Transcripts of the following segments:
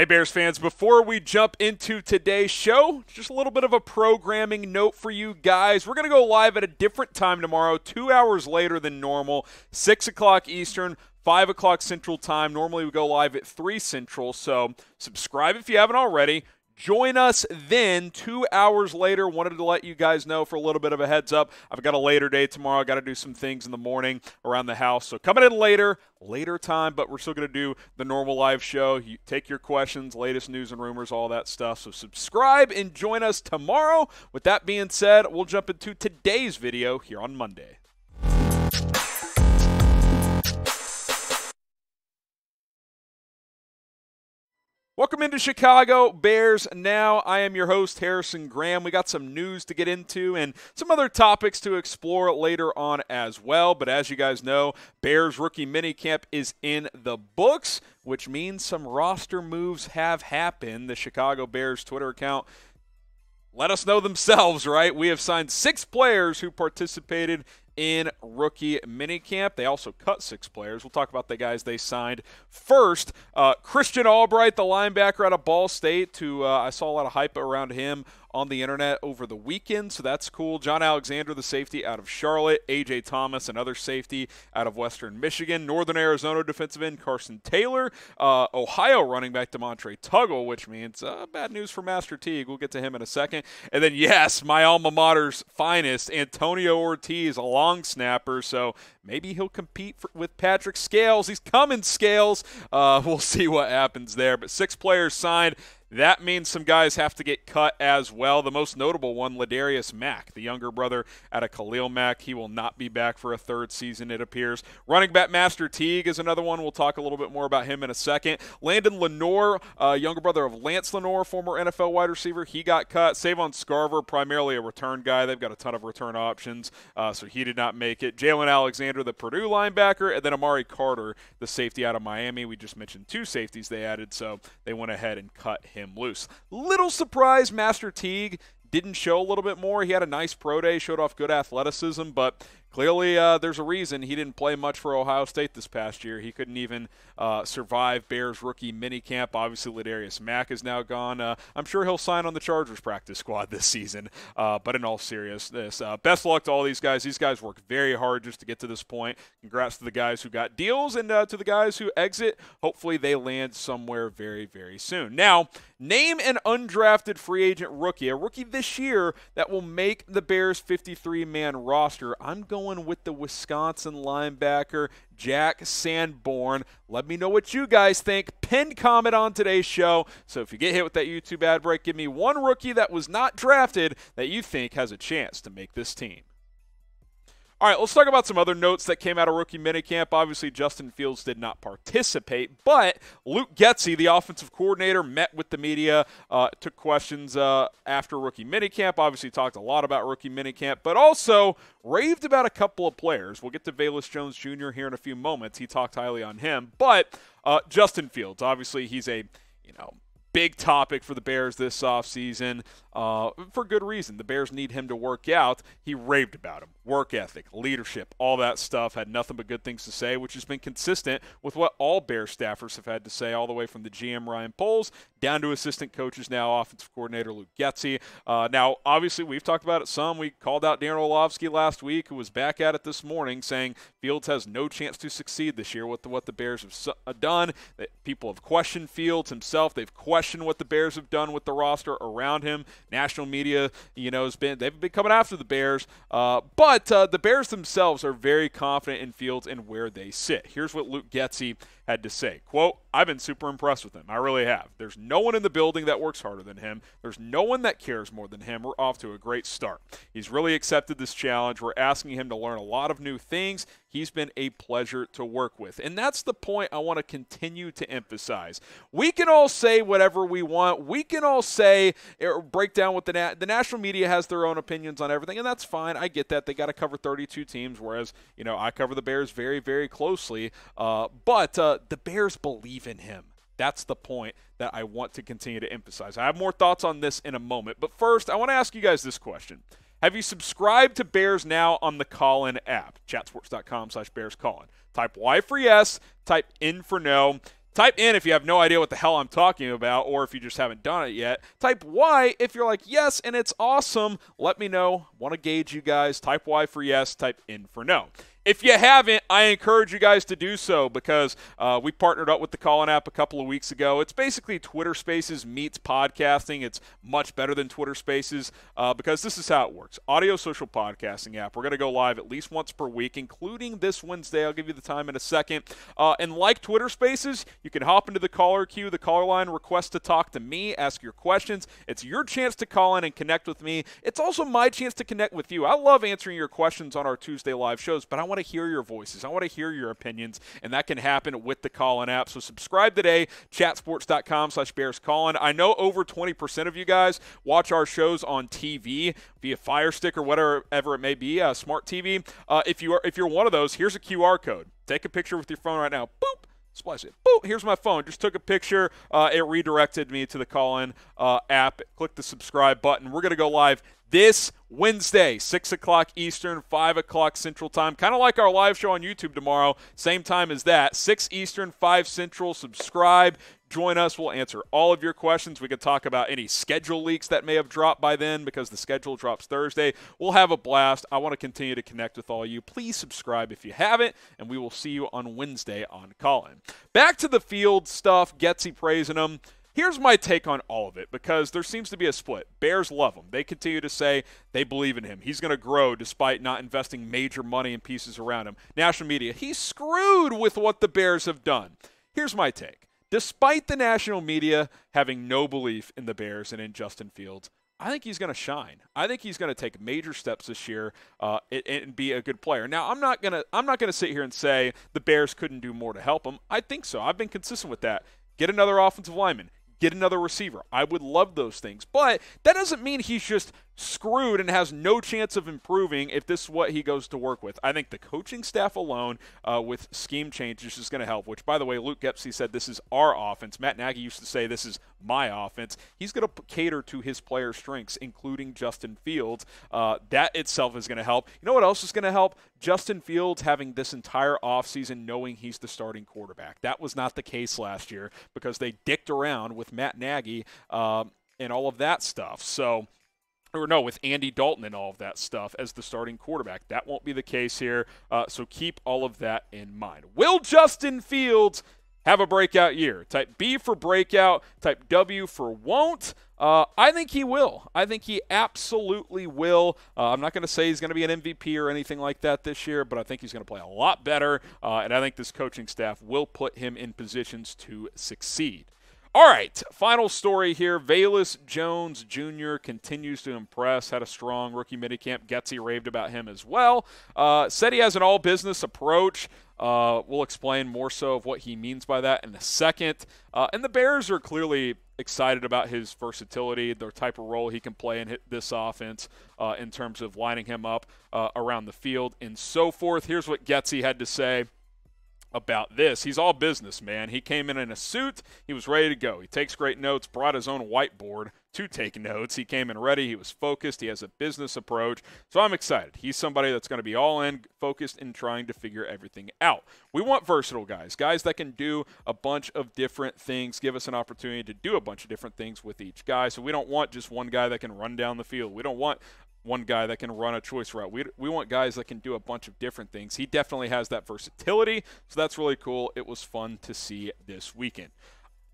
Hey, Bears fans, before we jump into today's show, just a little bit of a programming note for you guys. We're going to go live at a different time tomorrow, two hours later than normal, 6 o'clock Eastern. 5 o'clock Central Time. Normally, we go live at 3 Central, so subscribe if you haven't already. Join us then two hours later. Wanted to let you guys know for a little bit of a heads up. I've got a later day tomorrow. I got to do some things in the morning around the house. So coming in later, later time, but we're still going to do the normal live show. You take your questions, latest news and rumors, all that stuff. So subscribe and join us tomorrow. With that being said, we'll jump into today's video here on Monday. Welcome into Chicago Bears Now. I am your host, Harrison Graham. We got some news to get into and some other topics to explore later on as well. But as you guys know, Bears rookie minicamp is in the books, which means some roster moves have happened. The Chicago Bears Twitter account let us know themselves, right? We have signed six players who participated in rookie minicamp. They also cut six players. We'll talk about the guys they signed first. Uh, Christian Albright, the linebacker out of Ball State, who uh, I saw a lot of hype around him on the internet over the weekend, so that's cool. Jon Alexander, the safety out of Charlotte, AJ Thomas, another safety out of Western Michigan, Northern Arizona defensive end Carson Taylor, uh, Ohio running back De'Montre Tuggle, which means uh, bad news for Master Teague. We'll get to him in a second. And then, yes, my alma mater's finest, Antonio Ortiz, a long snapper, so maybe he'll compete for, with Patrick Scales. He's coming, Scales. Uh, we'll see what happens there. But six players signed. That means some guys have to get cut as well. The most notable one, LeDarius Mack, the younger brother out of Khalil Mack. He will not be back for a third season, it appears. Running back Master Teague is another one. We'll talk a little bit more about him in a second. Landon Lenoir, uh, younger brother of Lance Lenoir, former NFL wide receiver, he got cut. Savon Scarver, primarily a return guy. They've got a ton of return options, uh, so he did not make it. Jaylan Alexander, the Purdue linebacker, and then Amari Carter, the safety out of Miami. We just mentioned two safeties they added, so they went ahead and cut him him loose. Little surprise, Master Teague didn't show a little bit more. He had a nice pro day, showed off good athleticism, but clearly uh, there's a reason he didn't play much for Ohio State this past year. He couldn't even uh, survive Bears rookie minicamp. Obviously, LeDarius Mack is now gone. Uh, I'm sure he'll sign on the Chargers practice squad this season. Uh, but in all seriousness, uh, best luck to all these guys. These guys work very hard just to get to this point. Congrats to the guys who got deals and uh, to the guys who exit. Hopefully, they land somewhere very, very soon. Now, name an undrafted free agent rookie, a rookie this year that will make the Bears 53 man roster. I'm going going with the Wisconsin linebacker, Jack Sanborn. Let me know what you guys think. Pinned comment on today's show. So if you get hit with that YouTube ad break, give me one rookie that was not drafted that you think has a chance to make this team. All right, let's talk about some other notes that came out of rookie minicamp. Obviously, Justin Fields did not participate, but Luke Getsy, the offensive coordinator, met with the media, uh, took questions uh, after rookie minicamp. Obviously, talked a lot about rookie minicamp, but also raved about a couple of players. We'll get to Velus Jones Jr. here in a few moments. He talked highly on him, but uh, Justin Fields, obviously, he's a you know big topic for the Bears this offseason uh, for good reason. The Bears need him to work out. He raved about him. Work ethic, leadership, all that stuff. Had nothing but good things to say, which has been consistent with what all Bears staffers have had to say, all the way from the GM Ryan Poles down to assistant coaches now, offensive coordinator Luke Getsy. Uh, now, obviously, we've talked about it some. We called out Darren Orlovsky last week, who was back at it this morning, saying Fields has no chance to succeed this year with the, what the Bears have su- uh, done. That people have questioned Fields himself. They've questioned what the Bears have done with the roster around him. National media, you know, has been they've been coming after the Bears, uh, but uh, the Bears themselves are very confident in Fields and where they sit. Here's what Luke Getsy had to say. Quote, I've been super impressed with him. I really have. There's no one in the building that works harder than him. There's no one that cares more than him. We're off to a great start. He's really accepted this challenge. We're asking him to learn a lot of new things. He's been a pleasure to work with. And that's the point I want to continue to emphasize. We can all say whatever we want. We can all say or break down what the na- the national media has their own opinions on everything, and that's fine. I get that. They got to cover 32 teams, whereas, you know, I cover the Bears very, very closely. Uh, but uh, the Bears believe in him. That's the point that I want to continue to emphasize. I have more thoughts on this in a moment. But first, I want to ask you guys this question. Have you subscribed to Bears Now on the Callin app? Chatsports.com slash Bears Callin. Type Y for yes, type in for no. Type in if you have no idea what the hell I'm talking about, or if you just haven't done it yet. Type Y if you're like, yes, and it's awesome. Let me know. Want to gauge you guys. Type Y for yes, type in for no. If you haven't, I encourage you guys to do so because uh, we partnered up with the Callin app a couple of weeks ago. It's basically Twitter Spaces meets podcasting. It's much better than Twitter Spaces uh, because this is how it works audio social podcasting app. We're going to go live at least once per week, including this Wednesday. I'll give you the time in a second. Uh, and like Twitter Spaces, you can hop into the caller queue, the caller line, request to talk to me, ask your questions. It's your chance to call in and connect with me. It's also my chance to connect with you. I love answering your questions on our Tuesday live shows, but I want to hear your voices. I want to hear your opinions, and that can happen with the Callin app. So subscribe today, chatsports.com slash Bears Callin. I know over 20% of you guys watch our shows on TV via Fire Stick or whatever it may be, uh, smart TV. Uh, if you are if you're one of those, here's a QR code. Take a picture with your phone right now. Boop Splash it. Boom. Here's my phone. Just took a picture. Uh, it redirected me to the Callin uh, app. Click the subscribe button. We're going to go live this Wednesday, 6 o'clock Eastern, 5 o'clock Central Time. Kind of like our live show on YouTube tomorrow. Same time as that. 6 Eastern, 5 Central. Subscribe. Join us. We'll answer all of your questions. We can talk about any schedule leaks that may have dropped by then because the schedule drops Thursday. We'll have a blast. I want to continue to connect with all you. Please subscribe if you haven't, and we will see you on Wednesday on Callin. Back to the field stuff. Getsy praising them. Here's my take on all of it because there seems to be a split. Bears love him. They continue to say they believe in him. He's going to grow despite not investing major money and pieces around him. National media, he's screwed with what the Bears have done. Here's my take. Despite the national media having no belief in the Bears and in Justin Fields, I think he's going to shine. I think he's going to take major steps this year uh, and, and, be a good player. Now, I'm not going to I'm not going to sit here and say the Bears couldn't do more to help him. I think so. I've been consistent with that. Get another offensive lineman get another receiver. I would love those things. But that doesn't mean he's just screwed and has no chance of improving if this is what he goes to work with. I think the coaching staff alone uh, with scheme changes is going to help, which, by the way, Luke Getsy said this is our offense. Matt Nagy used to say this is my offense. He's going to cater to his player strengths, including Justin Fields. Uh, that itself is going to help. You know what else is going to help? Justin Fields having this entire offseason knowing he's the starting quarterback. That was not the case last year because they dicked around with Matt Nagy uh, and all of that stuff. So – or no, with Andy Dalton and all of that stuff as the starting quarterback. That won't be the case here. Uh, so keep all of that in mind. Will Justin Fields have a breakout year? Type B for breakout, type W for won't. Uh, I think he will. I think he absolutely will. Uh, I'm not going to say he's going to be an MVP or anything like that this year, but I think he's going to play a lot better. Uh, and I think this coaching staff will put him in positions to succeed. All right, final story here. Velus Jones Jr. continues to impress. Had a strong rookie minicamp. Getsy raved about him as well. Uh, said he has an all business approach. Uh, we'll explain more so of what he means by that in a second. Uh, and the Bears are clearly excited about his versatility, the type of role he can play in this offense uh, in terms of lining him up uh, around the field and so forth. Here's what Getsy had to say about this. He's all business, man. He came in in a suit. He was ready to go. He takes great notes, brought his own whiteboard to take notes. He came in ready. He was focused. He has a business approach. So I'm excited. He's somebody that's going to be all in, focused in trying to figure everything out. We want versatile guys, guys that can do a bunch of different things, give us an opportunity to do a bunch of different things with each guy. So we don't want just one guy that can run down the field. We don't want one guy that can run a choice route. We, we want guys that can do a bunch of different things. He definitely has that versatility, so that's really cool. It was fun to see this weekend.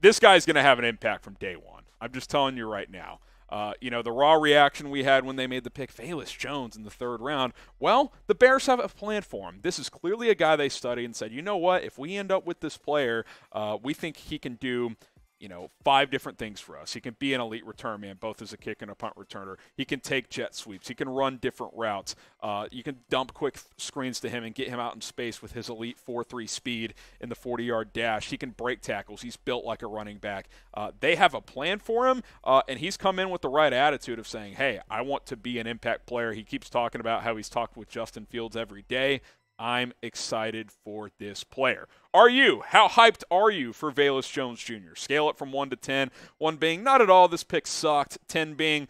This guy's going to have an impact from day one. I'm just telling you right now. Uh, you know, the raw reaction we had when they made the pick, Velus Jones in the third round. Well, the Bears have a plan for him. This is clearly a guy they studied and said, you know what? If we end up with this player, uh, we think he can do you know, five different things for us. He can be an elite return man, both as a kick and a punt returner. He can take jet sweeps. He can run different routes. Uh, you can dump quick screens to him and get him out in space with his elite 4-3 speed in the 40-yard dash. He can break tackles. He's built like a running back. Uh, they have a plan for him, uh, and he's come in with the right attitude of saying, hey, I want to be an impact player. He keeps talking about how he's talked with Justin Fields every day. I'm excited for this player. Are you? How hyped are you for Velus Jones Jr.? Scale it from 1 to 10. 1 being not at all, this pick sucked. 10 being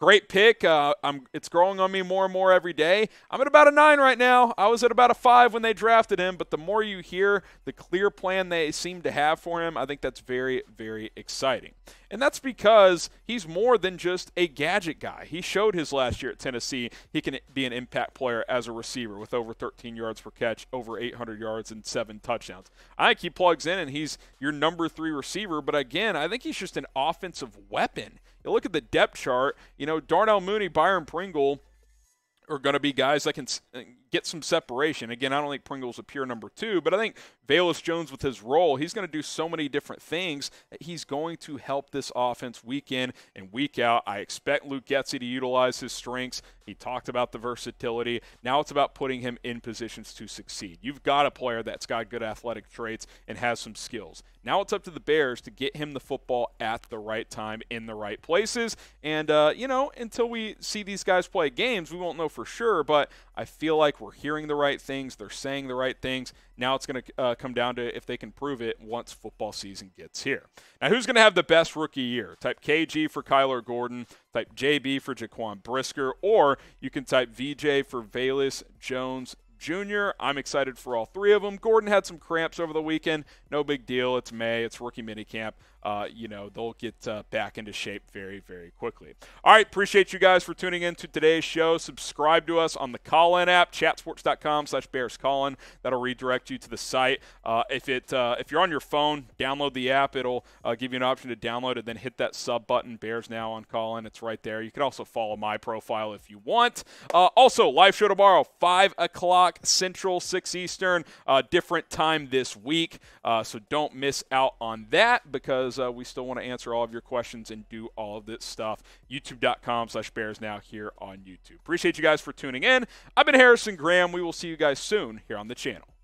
Great pick. Uh, I'm, it's growing on me more and more every day. I'm at about a nine right now. I was at about a five when they drafted him, but the more you hear the clear plan they seem to have for him, I think that's very, very exciting. And that's because he's more than just a gadget guy. He showed his last year at Tennessee he can be an impact player as a receiver with over 13 yards per catch, over 800 yards, and seven touchdowns. I think he plugs in and he's your number three receiver, but again, I think he's just an offensive weapon. You look at the depth chart, you know, Darnell Mooney, Byron Pringle are going to be guys that can uh, get some separation. Again, I don't think Pringle's a pure number two, but I think Velus Jones with his role, he's going to do so many different things that he's going to help this offense week in and week out. I expect Luke Getsy to utilize his strengths. He talked about the versatility. Now it's about putting him in positions to succeed. You've got a player that's got good athletic traits and has some skills. Now it's up to the Bears to get him the football at the right time in the right places. And, uh, you know, until we see these guys play games, we won't know for sure, but I feel like we're hearing the right things, they're saying the right things. Now it's going to uh, come down to if they can prove it once football season gets here. Now, who's going to have the best rookie year? Type KG for Kyler Gordon, type JB for Jaquan Brisker, or you can type VJ for Velus Jones Jr. I'm excited for all three of them. Gordon had some cramps over the weekend. No big deal. It's May. It's rookie minicamp. Uh, you know, they'll get uh, back into shape very, very quickly. All right. Appreciate you guys for tuning in to today's show. Subscribe to us on the Callin app, chatsports.com slash Bears Callin. That'll redirect you to the site. Uh, if it uh, if you're on your phone, download the app. It'll uh, give you an option to download it, then hit that sub button. Bears Now on Callin. It's right there. You can also follow my profile if you want. Uh, also, live show tomorrow, 5 o'clock Central, 6 Eastern. different time this week. so don't miss out on that because uh, we still want to answer all of your questions and do all of this stuff. YouTube.com slash Bears Now here on YouTube. Appreciate you guys for tuning in. I've been Harrison Graham. We will see you guys soon here on the channel.